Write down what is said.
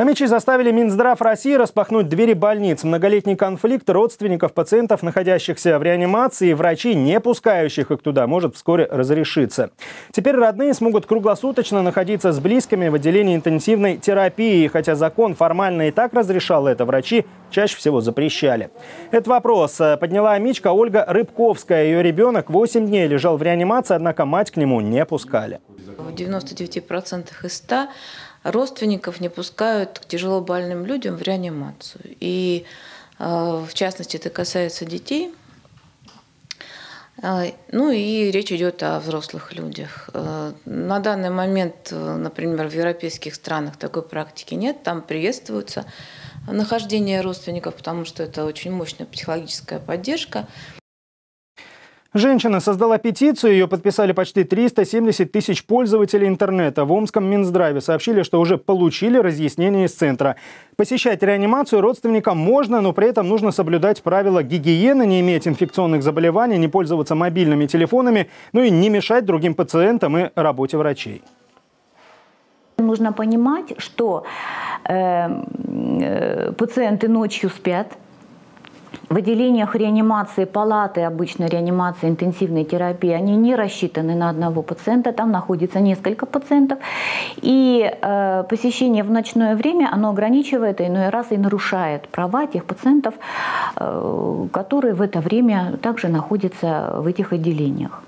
Хомячи заставили Минздрав России распахнуть двери больниц. Многолетний конфликт родственников пациентов, находящихся в реанимации, и врачей, не пускающих их туда, может вскоре разрешиться. Теперь родные смогут круглосуточно находиться с близкими в отделении интенсивной терапии. Хотя закон формально и так разрешал это, врачи чаще всего запрещали. Этот вопрос подняла амичка Ольга Рыбковская. Ее ребенок 8 дней лежал в реанимации, однако мать к нему не пускали. В 99% из 100 родственников не пускают к тяжелобольным людям в реанимацию. И э, в частности это касается детей. Э, ну и речь идет о взрослых людях. Э, на данный момент, например, в европейских странах такой практики нет. Там приветствуется нахождение родственников, потому что это очень мощная психологическая поддержка. Женщина создала петицию, ее подписали почти 370 тысяч пользователей интернета. В Омском Минздраве сообщили, что уже получили разъяснение из центра. Посещать реанимацию родственникам можно, но при этом нужно соблюдать правила гигиены, не иметь инфекционных заболеваний, не пользоваться мобильными телефонами, ну и не мешать другим пациентам и работе врачей. Нужно понимать, что э, э, пациенты ночью спят, в отделениях реанимации, палаты обычно реанимации, интенсивной терапии, они не рассчитаны на одного пациента, там находится несколько пациентов. И э, посещение в ночное время, оно ограничивает, иной раз и нарушает права тех пациентов, э, которые в это время также находятся в этих отделениях.